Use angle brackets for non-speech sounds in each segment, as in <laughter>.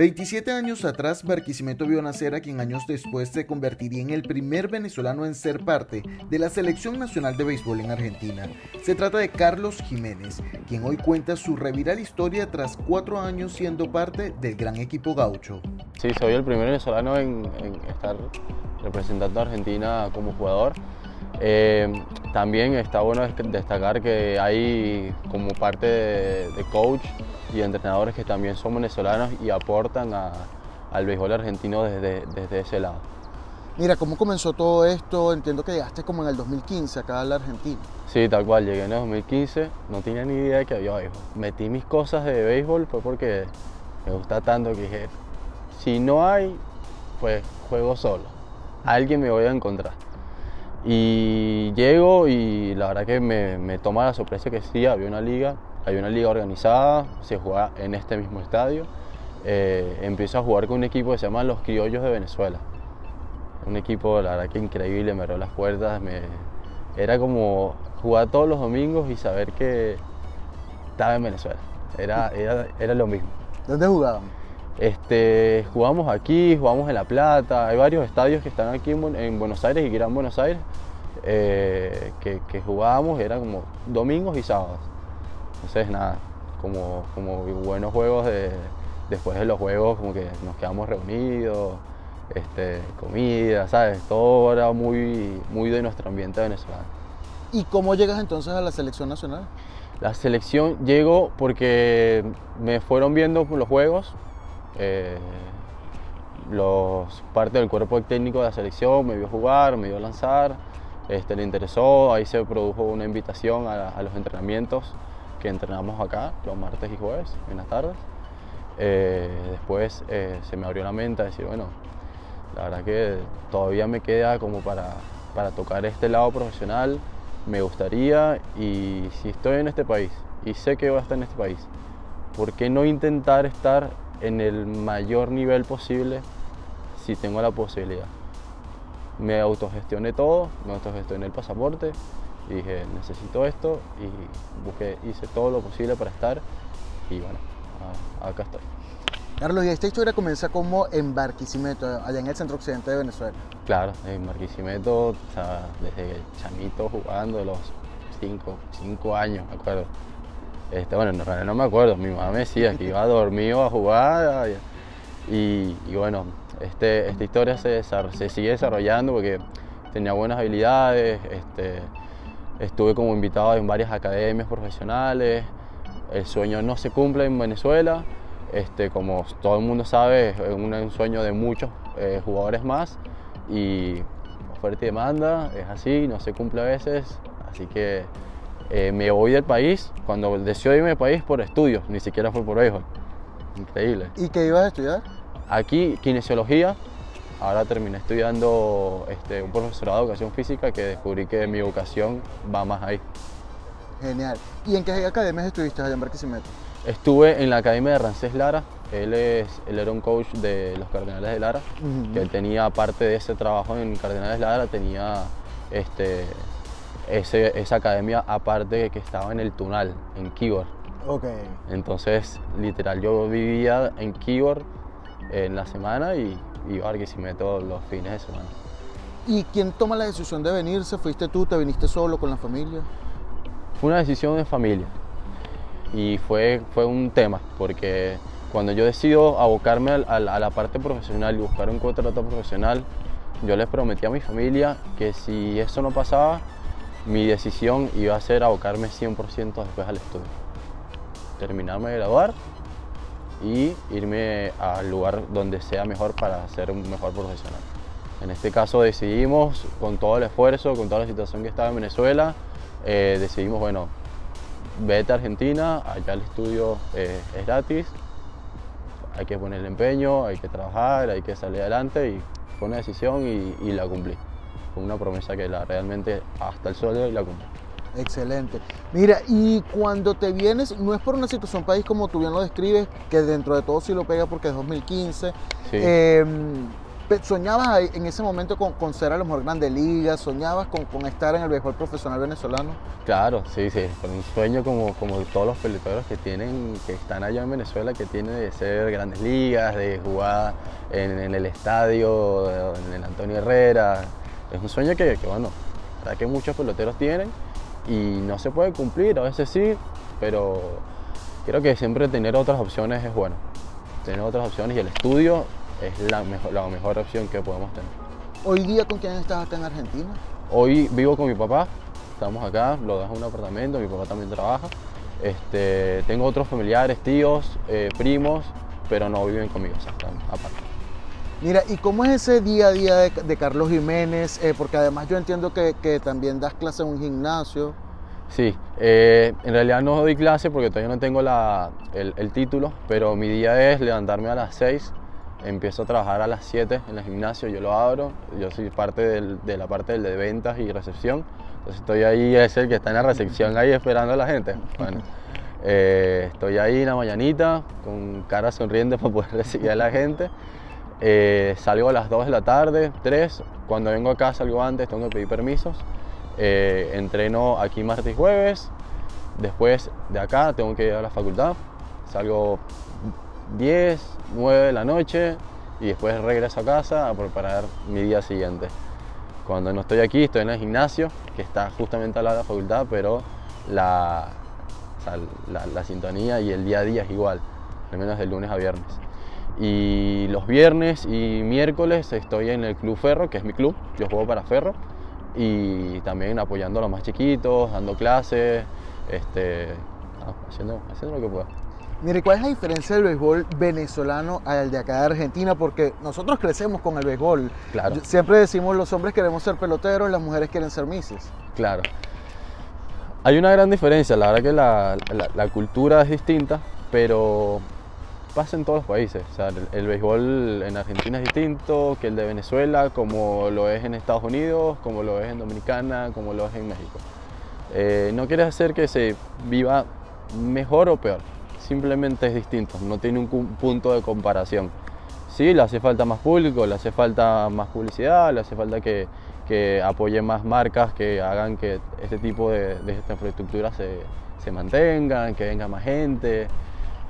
27 años atrás, Barquisimeto vio nacer a quien años después se convertiría en el primer venezolano en ser parte de la Selección Nacional de Béisbol en Argentina. Se trata de Carlos Jiménez, quien hoy cuenta su reviral historia tras cuatro años siendo parte del gran equipo gaucho. Sí, soy el primer venezolano en, estar representando a Argentina como jugador. Eh, también está bueno destacar que hay como parte de coach y entrenadores que también son venezolanos y aportan al béisbol argentino desde, desde ese lado. Mira, ¿cómo comenzó todo esto? Entiendo que llegaste como en el 2015 acá a la Argentina. Sí, tal cual, llegué en el 2015, no tenía ni idea de que había béisbol. Metí mis cosas de béisbol fue porque me gusta tanto que dije, si no hay, pues juego solo. alguien me voy a encontrar. Y llego y la verdad que me, me toma la sorpresa que sí, había una liga hay una liga organizada, se juega en este mismo estadio. Eh, empiezo a jugar con un equipo que se llama Los Criollos de Venezuela. Un equipo, la verdad que increíble, me abrió las puertas. Me... Era como jugar todos los domingos y saber que estaba en Venezuela. Era, era, era lo mismo. ¿Dónde jugaban? Este, jugamos aquí, jugamos en La Plata, hay varios estadios que están aquí en, Buenos Aires y que eran Buenos Aires, eh, que, que jugábamos, eran como domingos y sábados. Entonces, nada, como, como buenos juegos, de, después de los juegos, como que nos quedamos reunidos, este, comida, ¿sabes? Todo era muy, muy de nuestro ambiente venezolano. ¿Y cómo llegas entonces a la selección nacional? La selección llego porque me fueron viendo los juegos, eh, los, parte del cuerpo técnico de la selección me vio jugar, me vio lanzar, este, le interesó, ahí se produjo una invitación a, los entrenamientos que entrenamos acá los martes y jueves en las tardes. Eh, después eh, se me abrió la mente a decir, bueno, la verdad que todavía me queda como para, para tocar este lado profesional, me gustaría y si estoy en este país y sé que voy a estar en este país, ¿por qué no intentar estar en el mayor nivel posible si tengo la posibilidad? Me autogestioné todo, me autogestioné el pasaporte, y dije, necesito esto y busqué, hice todo lo posible para estar y bueno, acá estoy. Carlos, y esta historia comienza como en Barquisimeto, allá en el centro occidente de Venezuela. Claro, en Barquisimeto, desde chamito jugando, los 5 años, me acuerdo. Este, bueno, en realidad no me acuerdo, mi mamá me decía que iba dormido a jugar y, bueno, este, esta historia se, se, sigue desarrollando porque tenía buenas habilidades, este, Estuve como invitado en varias academias profesionales. El sueño no se cumple en Venezuela. Este, como todo el mundo sabe, es un, sueño de muchos eh, jugadores más y oferta y demanda, es así, no se cumple a veces. Así que eh, me voy del país cuando decido irme del país por estudios, ni siquiera fue por béisbol. Increíble. ¿Y qué ibas a estudiar? Aquí, kinesiología, Ahora terminé estudiando este, un profesorado de educación física que descubrí que mi vocación va más ahí. Genial. ¿Y en qué academias estuviste allá en Barquisimeto? Estuve en la academia de Rancés Lara. Él, es, él era un coach de los Cardenales de Lara, que él tenía, aparte de ese trabajo en Cardenales de Lara, tenía este, ese, esa academia aparte que estaba en el Tunal, en Keyboard. Okay. Entonces, literal, yo vivía en Keyboard en la semana y y Barquisimeto los fines de semana. ¿Y quién toma la decisión de venirse? ¿Fuiste tú? ¿Te viniste solo con la familia? Fue una decisión de familia y fue, fue un tema porque cuando yo decido abocarme a, la parte profesional y buscar un contrato profesional, yo les prometí a mi familia que si eso no pasaba, mi decisión iba a ser abocarme 100% después al estudio. Terminarme de graduar y irme al lugar donde sea mejor para ser un mejor profesional. En este caso decidimos, con todo el esfuerzo, con toda la situación que estaba en Venezuela, eh, decidimos, bueno, vete a Argentina, allá el estudio eh, es gratis, hay que poner el empeño, hay que trabajar, hay que salir adelante y fue una decisión y, la cumplí. Fue una promesa que la, realmente hasta el sol de hoy la cumplí. Excelente. Mira, y cuando te vienes, no es por una situación país como tú bien lo describes, que dentro de todo sí lo pega porque es 2015. Em, ¿Soñabas en ese momento con, ser a lo mejor grande liga? ¿Soñabas con, estar en el béisbol profesional venezolano? Claro, sí, sí, con un sueño como, como todos los peloteros que tienen, que están allá en Venezuela, que tienen de ser grandes ligas, de jugar en, el estadio, en el Antonio Herrera. Es un sueño que, que bueno, la que muchos peloteros tienen y no se puede cumplir, a veces sí, pero creo que siempre tener otras opciones es bueno. Tener otras opciones y el estudio es la mejor, la mejor opción que podemos tener. ¿Hoy día con quién estás acá en Argentina? Hoy vivo con mi papá, estamos acá, lo dejo en un apartamento, mi papá también trabaja. Este, tengo otros familiares, tíos, eh, primos, pero no viven conmigo, o sea, están aparte. Mira, ¿y cómo es ese día a día de, Carlos Jiménez? Eh, porque además yo entiendo que, también das clase en un gimnasio. Sí, eh, en realidad no doy clase porque todavía no tengo el, título, pero mi día es levantarme a las 6, empiezo a trabajar a las 7 en el gimnasio, yo lo abro, yo soy parte de la parte de ventas y recepción, entonces estoy ahí, es el que está en la recepción ahí esperando a la gente. Bueno, eh, estoy ahí en la mañanita con cara sonriente <laughs> para poder recibir a la gente. Eh, salgo a las 2 de la tarde, 3, cuando vengo acá salgo antes, tengo que pedir permisos. Eh, entreno aquí martes y jueves, después de acá tengo que ir a la facultad, salgo 10, 9 de la noche y después regreso a casa a preparar mi día siguiente. Cuando no estoy aquí, estoy en el gimnasio, que está justamente al lado de la facultad, pero la, la, sintonía y el día a día es igual, al menos de lunes a viernes. Y los viernes y miércoles estoy en el Club Ferro, que es mi club, yo juego para Ferro, y también apoyando a los más chiquitos, dando clases, este, haciendo, haciendo lo que pueda. Mire, ¿cuál es la diferencia del béisbol venezolano al de acá de Argentina? Porque nosotros crecemos con el béisbol. Claro. Siempre decimos los hombres queremos ser peloteros, las mujeres quieren ser mises. Claro. Hay una gran diferencia, la verdad que la, la, cultura es distinta, pero pasa en todos los países. O sea, el, béisbol en Argentina es distinto que el de Venezuela, como lo es en Estados Unidos, como lo es en Dominicana, como lo es en México. Eh, no quiere decir que se viva mejor o peor simplemente es distinto, no tiene un punto de comparación. Sí, le hace falta más público, le hace falta más publicidad, le hace falta que, que apoye más marcas que hagan que este tipo de, esta infraestructura se, se mantengan, que venga más gente,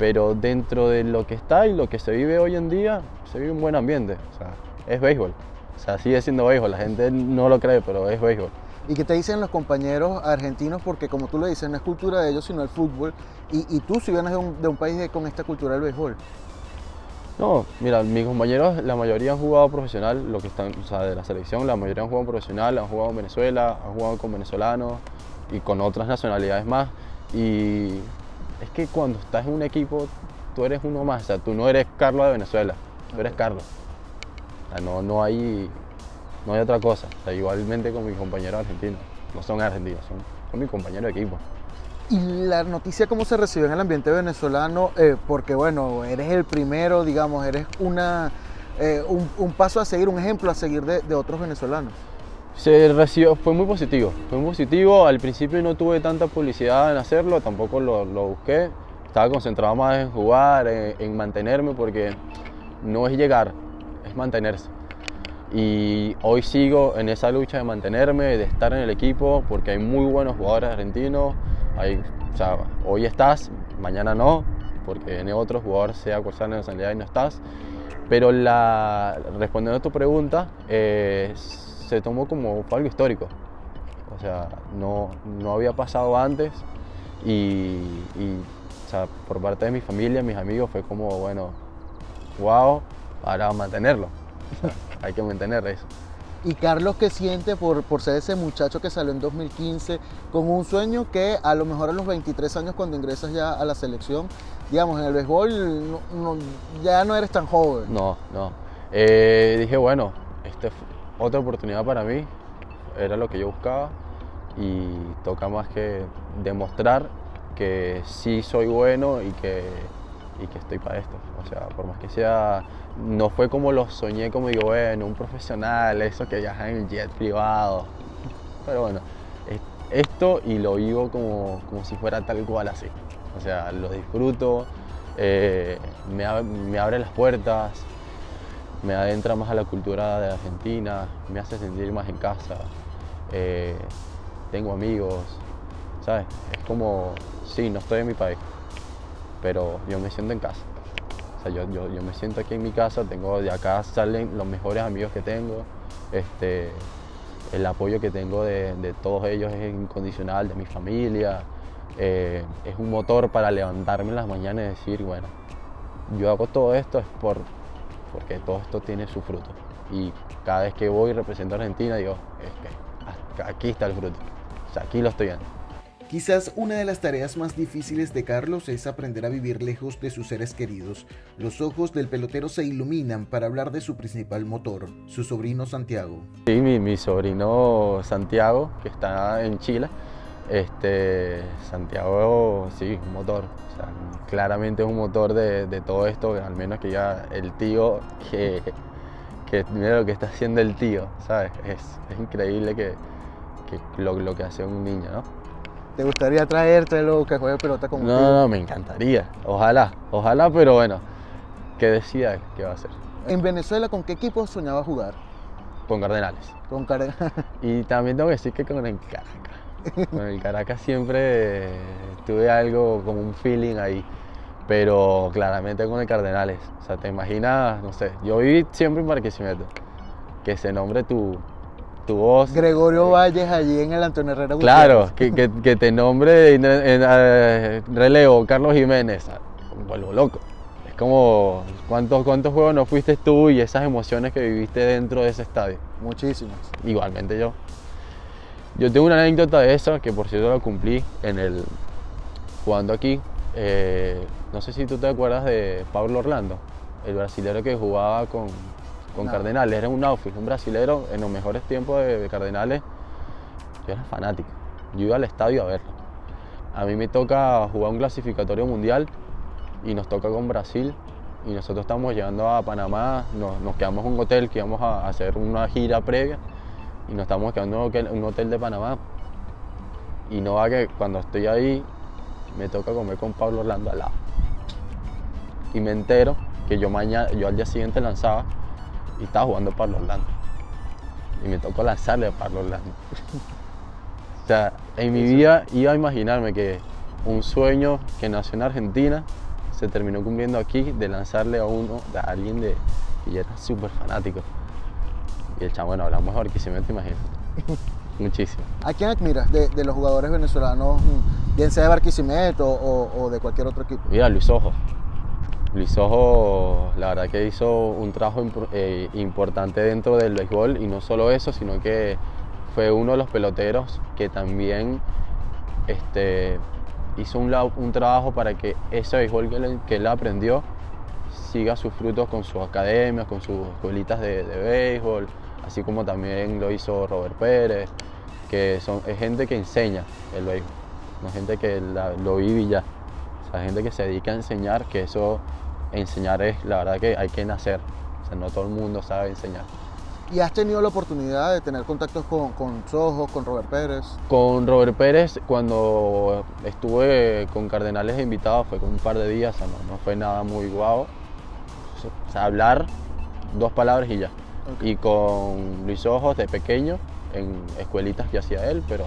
pero dentro de lo que está y lo que se vive hoy en día, se vive un buen ambiente, o sea, es béisbol, o sea, sigue siendo béisbol, la gente no lo cree, pero es béisbol. ¿Y qué te dicen los compañeros argentinos? Porque como tú lo dices, no es cultura de ellos, sino el fútbol. Y, tú si vienes de un, de un país con esta cultura del béisbol. No, mira, mis compañeros, la mayoría han jugado profesional, lo que están, o sea, de la selección, la mayoría han jugado profesional, han jugado en Venezuela, han jugado con venezolanos y con otras nacionalidades más. Y es que cuando estás en un equipo, tú eres uno más, o sea, tú no eres Carlos de Venezuela, tú eres Carlos. O sea, no, no hay no hay otra cosa. igualmente con mis compañeros argentinos. No son argentinos, son, son mis compañeros de equipo. ¿Y la noticia cómo se recibió en el ambiente venezolano? Eh, porque bueno, eres el primero, digamos, eres una, eh, un, paso a seguir, un ejemplo a seguir de, otros venezolanos. Se recibió, fue muy positivo, fue muy positivo. Al principio no tuve tanta publicidad en hacerlo, tampoco lo, busqué. Estaba concentrado más en jugar, en mantenerme, porque no es llegar, es mantenerse. Y hoy sigo en esa lucha de mantenerme, de estar en el equipo, porque hay muy buenos jugadores argentinos. Hay, o sea, hoy estás, mañana no, porque en otro jugador sea cual sea la nacionalidad y no estás. Pero la, respondiendo a tu pregunta, eh, se tomó como algo histórico. O sea, no, no había pasado antes y, o sea, por parte de mi familia, mis amigos, fue como, bueno, wow, para mantenerlo <laughs> hay que mantener eso. ¿Y Carlos qué siente por, por ser ese muchacho que salió en 2015 con un sueño que a lo mejor a los 23 años cuando ingresas ya a la selección, digamos, en el béisbol ya no eres tan joven? No, no. Eh, dije, bueno, esta es otra oportunidad para mí, era lo que yo buscaba y toca más que demostrar que sí soy bueno y que y que estoy para esto. O sea, por más que sea, no fue como lo soñé, como digo, bueno, un profesional, eso que viaja en jet privado. Pero bueno, esto y lo vivo como, como si fuera tal cual así. O sea, lo disfruto, eh, me, me, abre las puertas me adentra más a la cultura de Argentina, me hace sentir más en casa, eh, tengo amigos, ¿sabes? Es como, sí, no estoy en mi país, pero yo me siento en casa. O sea, yo, yo, me siento aquí en mi casa, tengo, de acá salen los mejores amigos que tengo, este, el apoyo que tengo de, de todos ellos es incondicional, de mi familia, eh, es un motor para levantarme en las mañanas y decir, bueno, yo hago todo esto es por, porque todo esto tiene su fruto. Y cada vez que voy y represento a Argentina, digo, es que aquí está el fruto. O sea, aquí lo estoy viendo. Quizás una de las tareas más difíciles de Carlos es aprender a vivir lejos de sus seres queridos. Los ojos del pelotero se iluminan para hablar de su principal motor, su sobrino Santiago. Sí, mi, mi sobrino Santiago, que está en Chile, este, Santiago, sí, un motor. O sea, claramente es un motor de, de, todo esto, al menos que ya el tío, que, que mira lo que está haciendo el tío, ¿sabes? Es, es increíble que, que lo, lo, que hace un niño, ¿no? ¿Te gustaría traértelo, que juegue pelota con No, no, me encantaría. Ojalá, ojalá, pero bueno, que decida qué va a hacer. ¿En Venezuela con qué equipo soñaba jugar? Con Cardenales. Con Cardenales. y también tengo que decir que con el Caracas. Con el Caracas siempre tuve algo, como un feeling ahí. Pero claramente con el Cardenales. O sea, te imaginas, no sé, yo viví siempre en Barquisimeto. Que se nombre tu, tu voz. Gregorio Valles allí en el Antonio Herrera. Claro, que, que, que, te nombre en, en, en, relevo Carlos Jiménez. Me vuelvo loco. Es como, ¿cuántos, ¿cuántos juegos no fuiste tú y esas emociones que viviste dentro de ese estadio? Muchísimas. Igualmente yo. Yo tengo una anécdota de eso, que por cierto la cumplí en el jugando aquí. Eh, no sé si tú te acuerdas de Pablo Orlando, el brasilero que jugaba con, con no. Cardenales. Era un outfit, un brasilero en los mejores tiempos de, de, Cardenales. Yo era fanático. Yo iba al estadio a verlo. A mí me toca jugar un clasificatorio mundial y nos toca con Brasil. Y nosotros estamos llegando a Panamá, nos, nos quedamos en un hotel que íbamos a hacer una gira previa y nos estamos quedando en un hotel de Panamá. Y no va que cuando estoy ahí me toca comer con Pablo Orlando al lado. Y me entero que yo, mañana, yo al día siguiente lanzaba y estaba jugando Pablo Orlando. Y me tocó lanzarle a Pablo Orlando. o sea, en mi vida iba a imaginarme que un sueño que nació en Argentina se terminó cumpliendo aquí de lanzarle a uno, a alguien de, que ya era súper fanático. Y el chamo, bueno, hablamos de Barquisimeto, imagínate. <laughs> Muchísimo. ¿A quién admiras de, de, los jugadores venezolanos, bien sea de Barquisimeto o, o, de cualquier otro equipo? Mira, Luis Ojo. Luis Ojo, la verdad que hizo un trabajo eh, importante dentro del béisbol y no solo eso, sino que fue uno de los peloteros que también este, hizo un, un, trabajo para que ese béisbol que él, que él aprendió siga sus frutos con sus academias, con sus escuelitas de, de béisbol, así como también lo hizo Robert Pérez, que son, es gente que enseña el béisbol, no gente que la, lo vive y ya. O sea, gente que se dedica a enseñar, que eso, enseñar es, la verdad que hay que nacer. O sea, no todo el mundo sabe enseñar. ¿Y has tenido la oportunidad de tener contactos con, con Sojo, con Robert Pérez? Con Robert Pérez, cuando estuve con Cardenales de invitado, fue con un par de días, o sea, no, no, fue nada muy guau. O sea, hablar dos palabras y ya. Okay. Y con Luis Ojos de pequeño, en escuelitas que hacía él, pero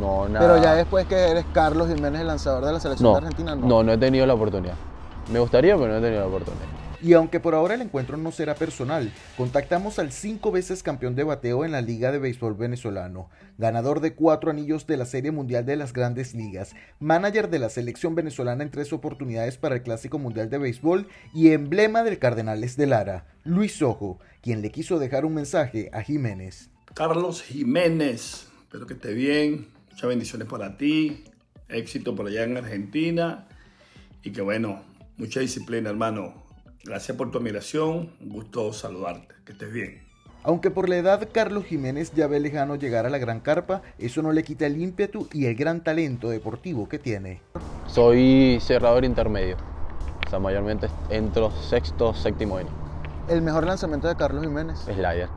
no nada. Pero ya después que eres Carlos Jiménez, el lanzador de la selección no, de Argentina, no. No, no he tenido la oportunidad. Me gustaría, pero no he tenido la oportunidad. Y aunque por ahora el encuentro no será personal, contactamos al cinco veces campeón de bateo en la Liga de Béisbol venezolano, ganador de cuatro anillos de la Serie Mundial de las Grandes Ligas, manager de la selección venezolana en tres oportunidades para el Clásico Mundial de Béisbol y emblema del Cardenales de Lara, Luis Ojo, quien le quiso dejar un mensaje a Jiménez. Carlos Jiménez, espero que esté bien, muchas bendiciones para ti, éxito por allá en Argentina y que bueno, mucha disciplina hermano Gracias por tu admiración, un gusto saludarte, que estés bien. Aunque por la edad Carlos Jiménez ya ve lejano llegar a la gran carpa, eso no le quita el ímpetu y el gran talento deportivo que tiene. Soy cerrador intermedio, o sea, mayormente entro sexto, séptimo inning. ¿El mejor lanzamiento de Carlos Jiménez? Slider.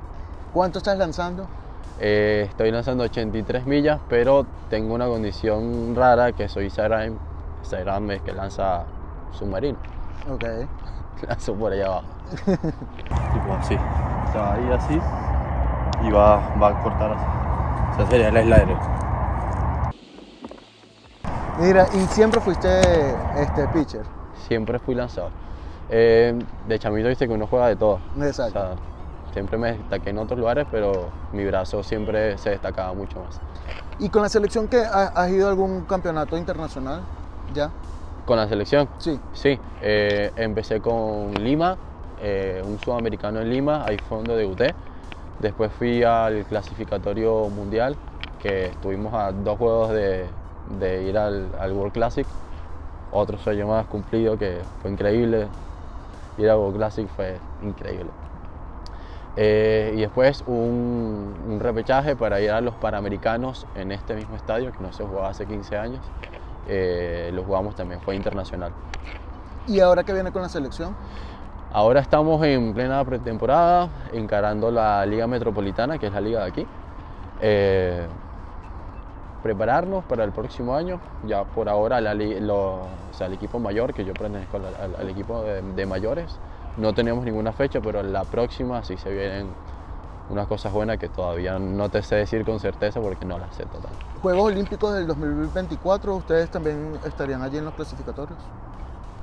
¿Cuánto estás lanzando? Eh, estoy lanzando 83 millas, pero tengo una condición rara que soy es que lanza submarino. Ok. lanzo por allá abajo. <laughs> tipo así. Se va ahí así y va, va a cortar así. O sea, sería el slider. Mira, y siempre fuiste este pitcher. Siempre fui lanzador. Eh, de chamito viste que uno juega de todo. Exacto. O sea, siempre me destaqué en otros lugares, pero mi brazo siempre se destacaba mucho más. ¿Y con la selección que has ido a algún campeonato internacional? ¿Ya? ¿Con la selección? Sí. Sí, eh, empecé con Lima, eh, un sudamericano en Lima, ahí fue donde debuté. Después fui al clasificatorio mundial, que estuvimos a dos juegos de, de ir al, al World Classic. Otro sueño más cumplido que fue increíble. Ir al World Classic fue increíble. Eh, y después un, un repechaje para ir a los Panamericanos en este mismo estadio, que no se jugaba hace 15 años. Eh, lo jugamos también, fue internacional. ¿Y ahora qué viene con la selección? Ahora estamos en plena pretemporada, encarando la Liga Metropolitana, que es la liga de aquí. Eh, prepararnos para el próximo año. Ya por ahora la lo- o sea, el equipo mayor, que yo pertenezco al, al- al equipo de, de mayores, no tenemos ninguna fecha, pero la próxima sí se vienen unas cosas buenas que todavía no te sé decir con certeza porque no las sé total. Juegos Olímpicos del 2024, ¿ustedes también estarían allí en los clasificatorios?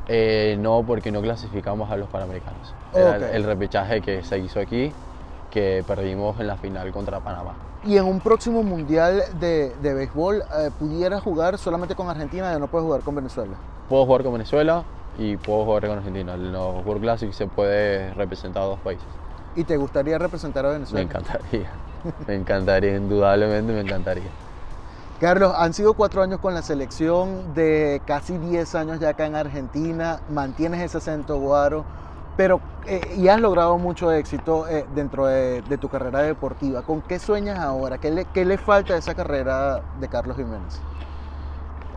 Eh, no, porque no clasificamos a los Panamericanos. Era el- Ok. el repechaje que se hizo aquí, que perdimos en la final contra Panamá. Y en un próximo mundial de, de béisbol, eh, ¿pudiera jugar solamente con Argentina y no puedes jugar con Venezuela? Puedo jugar con Venezuela y puedo jugar con Argentina. En los World Classic se puede representar a dos países. ¿Y te gustaría representar a Me Venezuela? encantaría. Me encantaría, indudablemente me encantaría. Carlos, han sido cuatro años con la selección, de casi 10 años ya acá en Argentina, mantienes ese acento guaro, pero eh, y has logrado mucho éxito eh, dentro de, de tu carrera deportiva. ¿Con qué sueñas ahora? ¿Qué le, qué le falta a esa carrera de Carlos Jiménez?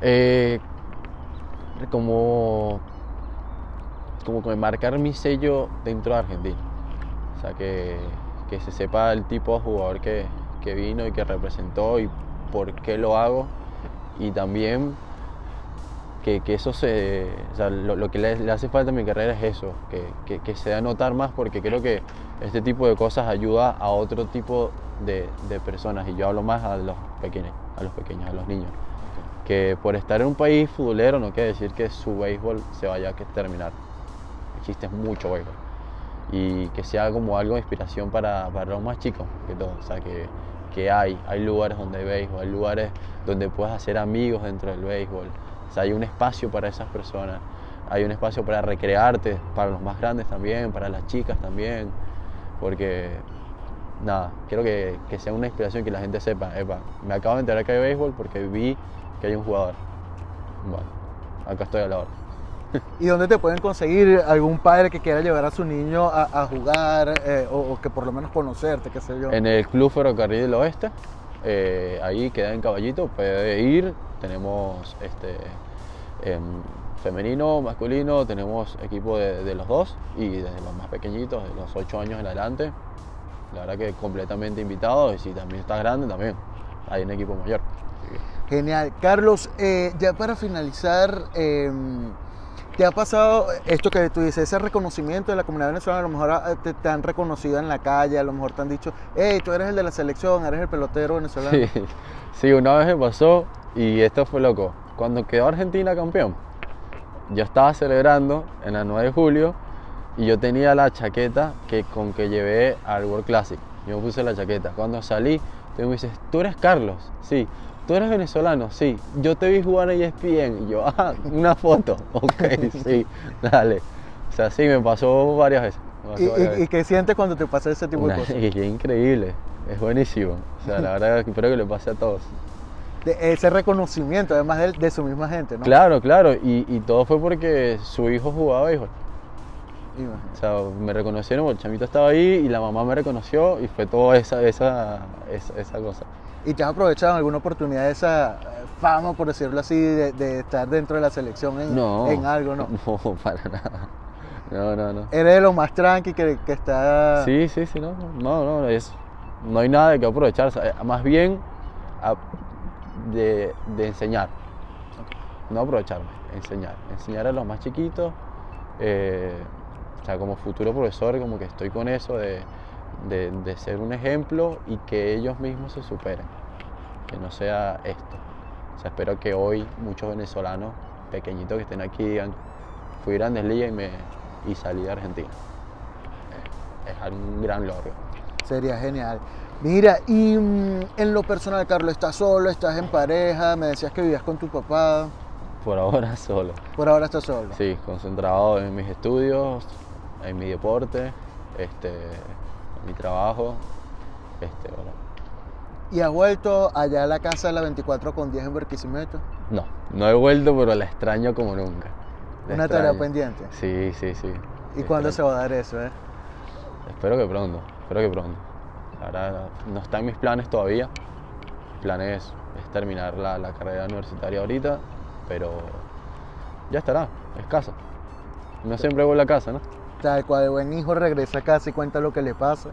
Eh, como, como marcar mi sello dentro de Argentina. Sea, que, que se sepa el tipo de jugador que, que vino y que representó y por qué lo hago. Y también que, que eso se. O sea, lo, lo que le, le hace falta a mi carrera es eso, que, que, que se da a notar más porque creo que este tipo de cosas ayuda a otro tipo de, de personas. Y yo hablo más a los pequeños, a los pequeños, a los niños que por estar en un país futbolero no quiere decir que su béisbol se vaya a terminar. Existe mucho béisbol. Y que sea como algo de inspiración para, para los más chicos que todo. O sea, que, que hay, hay lugares donde hay béisbol, hay lugares donde puedes hacer amigos dentro del béisbol. O sea, hay un espacio para esas personas. Hay un espacio para recrearte, para los más grandes también, para las chicas también. Porque, nada, quiero que, que sea una inspiración que la gente sepa, epa, me acabo de enterar que hay béisbol porque vi que hay un jugador. Bueno, acá estoy a la hora. ¿Y dónde te pueden conseguir algún padre que quiera llevar a su niño a, a jugar eh, o, o que por lo menos conocerte, qué sé yo? En el Club Ferrocarril del Oeste, eh, ahí queda en Caballito, puede ir. Tenemos este, em, femenino, masculino, tenemos equipo de, de los dos y desde los más pequeñitos, de los 8 años en adelante. La verdad que completamente invitados y si también estás grande, también hay un equipo mayor. Genial. Carlos, eh, ya para finalizar, eh, ¿te ha pasado esto que tú dices, ese reconocimiento de la comunidad venezolana? A lo mejor ah, te, te han reconocido en la calle, a lo mejor te han dicho, hey, tú eres el de la selección, eres el pelotero venezolano. Sí, <laughs> sí, una vez me pasó y esto fue loco. Cuando quedó Argentina campeón, yo estaba celebrando en la 9 de julio y yo tenía la chaqueta que, con que llevé al World Classic. Yo puse la chaqueta. Cuando salí, tú me dices, ¿tú eres Carlos? Sí. ¿Tú eres venezolano? Sí. Yo te vi jugar en ESPN. Y yo, <laughs> ah, una foto. <laughs> Ok, sí, <laughs> dale. O sea, sí, me pasó varias veces. pasó ¿Y, varias y- veces. y qué sientes cuando te pasa ese tipo Una- de cosas? qué increíble. Es buenísimo. O sea, la verdad espero que le pase a todos. De ese reconocimiento, además de, de su misma gente, ¿no? Claro, claro, y, y todo fue porque su hijo jugaba béisbol. O sea, me reconocieron, el chamito estaba ahí y la mamá me reconoció y fue toda esa, esa, esa, esa cosa. ¿Y te has aprovechado en alguna oportunidad esa eh, fama, por decirlo así, de, de estar dentro de la selección en, No. en algo, no? <laughs> No, para nada. No, no, no. Eres de los más tranqui que, que está... Sí, sí, sí, no, no, no, es, no hay nada de que aprovechar, sea, más bien a- de, de enseñar, no aprovecharme, enseñar, enseñar a los más chiquitos, eh, O sea, como futuro profesor, como que estoy con eso de, de, de ser un ejemplo y que ellos mismos se superen, que no sea esto. O sea, espero que hoy muchos venezolanos pequeñitos que estén aquí digan, fui a Grandes Ligas y, me, y salí de Argentina. Es un gran logro. Sería genial. Mira, y mm, en lo personal, Carlos, ¿estás solo? ¿Estás en pareja? Me decías que vivías con tu papá. Por ahora <laughs> solo. Por ahora estás solo. Sí, concentrado en mis estudios, en mi deporte, este, mi trabajo. Este, bueno. ¿Y has vuelto allá a la casa de la 24 con 10 en Barquisimeto? No, no he vuelto, pero la extraño como nunca. La Una tarea pendiente. Sí, sí, sí. ¿Y La cuándo extraño. se va a dar eso, eh? Espero que pronto, espero que pronto. Ahora no está en mis planes todavía. Mi plan es, es terminar la, la carrera universitaria ahorita, pero ya estará, es casa. No siempre vuelvo a casa, ¿no? Tal cual, buen hijo regresa a casa cuenta lo que le pasa.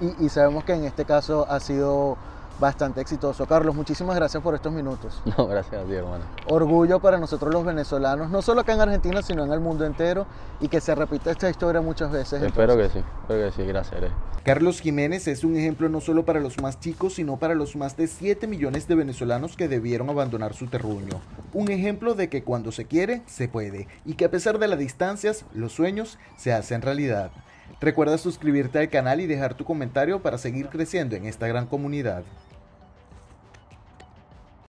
Y, y sabemos que en este caso ha sido bastante exitoso. Carlos, muchísimas gracias por estos minutos. <laughs> No, gracias a ti, hermano. Orgullo para nosotros los venezolanos, no solo acá en Argentina, sino en el mundo entero, y que se repita esta historia muchas veces. Espero que sí, espero que sí, gracias. Carlos Jiménez es un ejemplo no solo para los más chicos, sino para los más de 7 millones de venezolanos que debieron abandonar su terruño. Un ejemplo de que cuando se quiere, se puede, y que a pesar de las distancias, los sueños se hacen realidad. Recuerda suscribirte al canal y dejar tu comentario para seguir creciendo en esta gran comunidad.